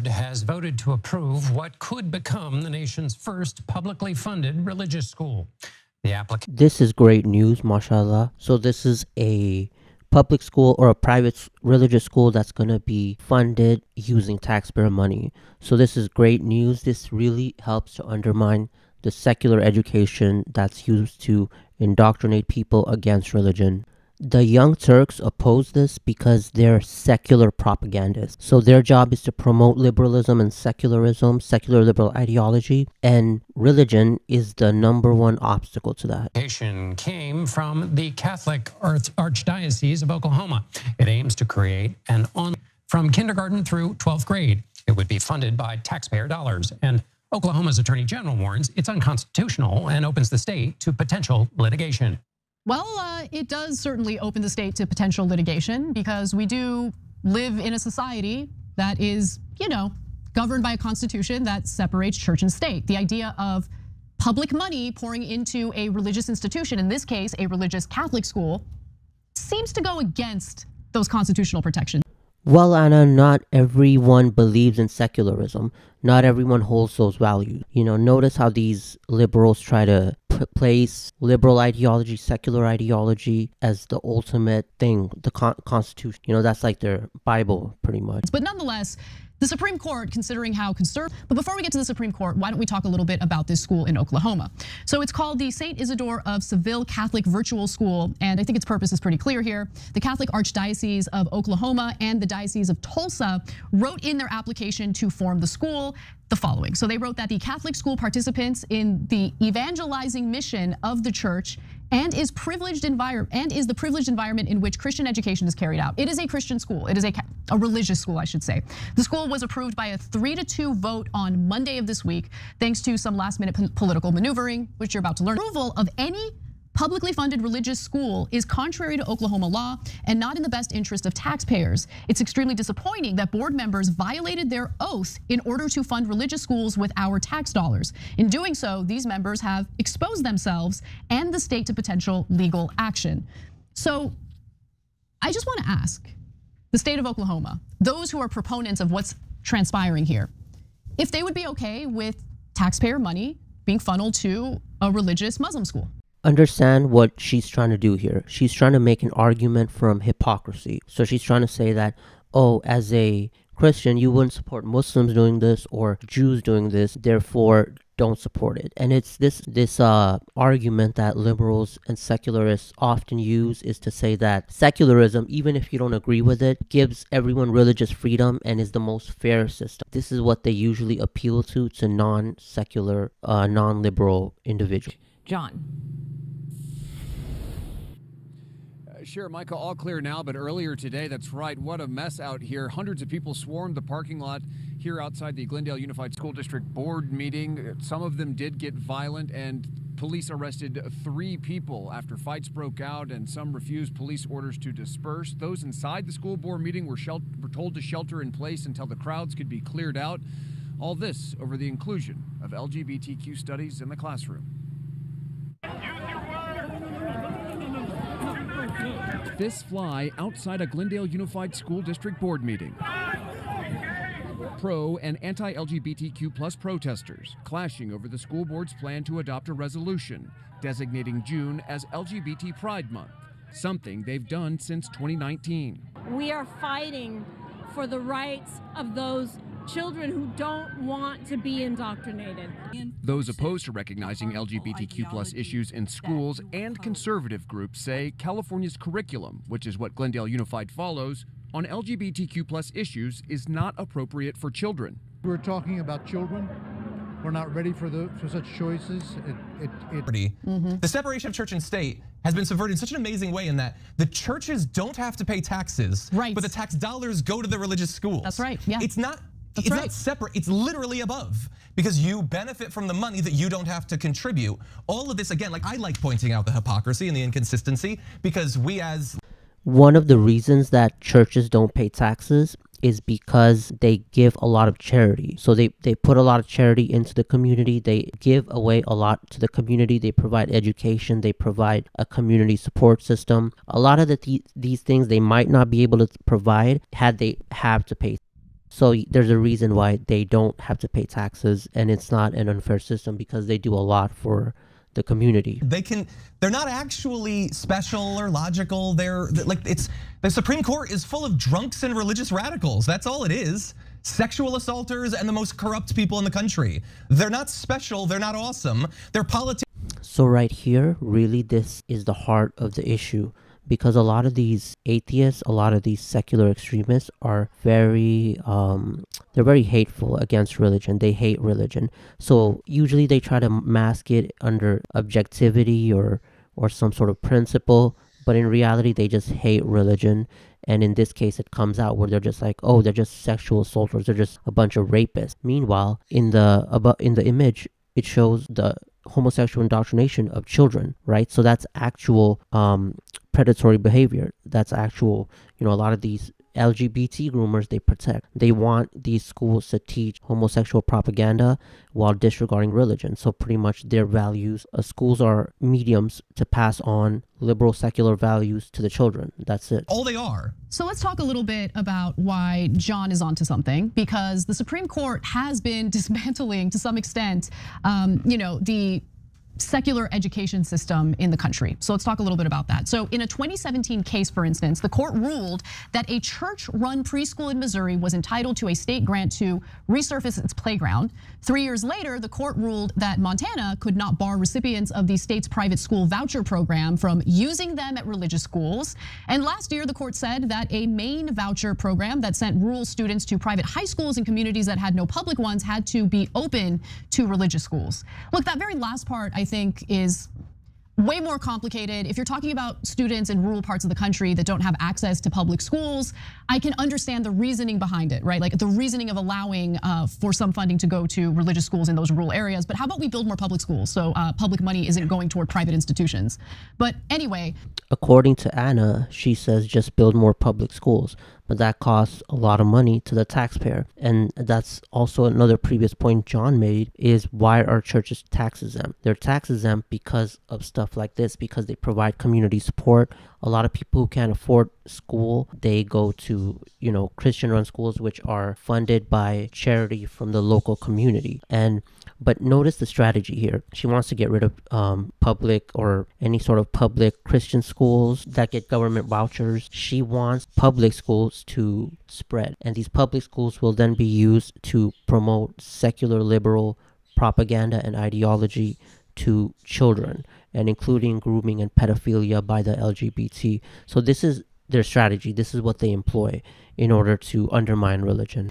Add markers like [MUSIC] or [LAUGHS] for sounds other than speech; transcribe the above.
has voted to approve what could become the nation's first publicly funded religious school. The. This is great news, mashallah. So this is a public school or a private religious school that's going to be funded using taxpayer money. So this is great news. This really helps to undermine the secular education that's used to indoctrinate people against religion. The Young Turks oppose this because they're secular propagandists. So their job is to promote liberalism and secularism, secular liberal ideology, and religion is the number one obstacle to that. Came from the Catholic Archdiocese of Oklahoma. It aims to create an on from kindergarten through 12th grade. It would be funded by taxpayer dollars and Oklahoma's attorney general warns it's unconstitutional and opens the state to potential litigation. Well, uh, it does certainly open the state to potential litigation because we do live in a society that is, you know, governed by a constitution that separates church and state. The idea of public money pouring into a religious institution, in this case, a religious Catholic school, seems to go against those constitutional protections. Well, Anna, not everyone believes in secularism. Not everyone holds those values. You know, notice how these liberals try to place liberal ideology, secular ideology as the ultimate thing, the con- Constitution. You know, that's like their Bible, pretty much. But nonetheless, the Supreme Court, considering how conservative, but before we get to the Supreme Court, why don't we talk a little bit about this school in Oklahoma? So it's called the St. Isidore of Seville Catholic Virtual School, and I think its purpose is pretty clear here. The Catholic Archdiocese of Oklahoma and the Diocese of Tulsa wrote in their application to form the school the following. So they wrote that the Catholic school participants in the evangelizing mission of the church and is privileged environment and is the privileged environment in which Christian education is carried out. It is a Christian school. It is a, a religious school, I should say. The school was approved by a three to two vote on Monday of this week, thanks to some last minute political maneuvering, which you're about to learn. Approval of any publicly funded religious school is contrary to Oklahoma law and not in the best interest of taxpayers. It's extremely disappointing that board members violated their oath in order to fund religious schools with our tax dollars. In doing so, these members have exposed themselves and the state to potential legal action. So I just want to ask the state of Oklahoma, those who are proponents of what's transpiring here, if they would be okay with taxpayer money being funneled to a religious Muslim school understand what she's trying to do here. She's trying to make an argument from hypocrisy. So she's trying to say that, oh, as a Christian, you wouldn't support Muslims doing this or Jews doing this, therefore don't support it. And it's this this uh, argument that liberals and secularists often use is to say that secularism, even if you don't agree with it, gives everyone religious freedom and is the most fair system. This is what they usually appeal to to non-secular, uh, non-liberal individuals. John. Sure, Michael, all clear now, but earlier today, that's right, what a mess out here. Hundreds of people swarmed the parking lot here outside the Glendale Unified School District Board meeting. Some of them did get violent, and police arrested three people after fights broke out, and some refused police orders to disperse. Those inside the school board meeting were, were told to shelter in place until the crowds could be cleared out. All this over the inclusion of LGBTQ studies in the classroom. Fists fly outside a Glendale Unified School District Board meeting. Pro and anti LGBTQ plus protesters clashing over the school board's plan to adopt a resolution designating June as LGBT Pride Month, something they've done since 2019. We are fighting for the rights of those children who don't want to be indoctrinated. Those opposed to recognizing LGBTQ plus issues in schools and conservative groups say California's curriculum, which is what Glendale Unified follows, on LGBTQ plus issues is not appropriate for children. We're talking about children. We're not ready for, the, for such choices. It, it, it mm-hmm. The separation of church and state has been subverted in such an amazing way in that the churches don't have to pay taxes, right. but the tax dollars go to the religious schools. That's right. Yeah. It's not that's it's right. not separate, it's literally above because you benefit from the money that you don't have to contribute. All of this, again, like I like pointing out the hypocrisy and the inconsistency because we as. One of the reasons that churches don't pay taxes is because they give a lot of charity. So they, they put a lot of charity into the community. They give away a lot to the community. They provide education. They provide a community support system. A lot of the th- these things they might not be able to provide had they have to pay So there's a reason why they don't have to pay taxes, and it's not an unfair system because they do a lot for the community. They can they're not actually special or logical. They're like it's the Supreme Court is full of drunks and religious radicals. That's all it is. Sexual assaulters and the most corrupt people in the country. They're not special, they're not awesome. They're politics So right here, really, this is the heart of the issue because a lot of these atheists, a lot of these secular extremists are very, um, they're very hateful against religion. They hate religion. So usually they try to mask it under objectivity or or some sort of principle, but in reality they just hate religion. And in this case, it comes out where they're just like, oh, they're just sexual assaulters. They're just a bunch of rapists. Meanwhile, in the in the image, it shows the homosexual indoctrination of children, right? So that's actual um, predatory behavior. That's actual, you know, a lot of these LGBT groomers they protect. They want these schools to teach homosexual propaganda while disregarding religion. So pretty much their values, uh, schools are mediums to pass on liberal secular values to the children. That's it. all they are. So let's talk a little bit about why John is onto something because the Supreme Court has been [LAUGHS] dismantling to some extent, um, you know, the secular education system in the country. So let's talk a little bit about that. So in a 2017 case, for instance, the court ruled that a church-run preschool in Missouri was entitled to a state grant to resurface its playground. Three years later, the court ruled that Montana could not bar recipients of the state's private school voucher program from using them at religious schools. And last year, the court said that a Maine voucher program that sent rural students to private high schools in communities that had no public ones had to be open to religious schools. Look, that very last part, I think, is way more complicated. If you're talking about students in rural parts of the country that don't have access to public schools, I can understand the reasoning behind it, right? Like the reasoning of allowing uh, for some funding to go to religious schools in those rural areas. But how about we build more public schools so uh, public money isn't going toward private institutions? But anyway, According to Anna, she says just build more public schools, but that costs a lot of money to the taxpayer. And that's also another previous point John made is why are churches tax exempt? They're tax exempt because of stuff like this, because they provide community support. A lot of people who can't afford school, they go to, you know, Christian run schools which are funded by charity from the local community. And but notice the strategy here. She wants to get rid of um, public or any sort of public Christian schools that get government vouchers. She wants public schools to spread, and these public schools will then be used to promote secular liberal propaganda and ideology to children, and including grooming and pedophilia by the LGBT. So this is their strategy. This is what they employ in order to undermine religion.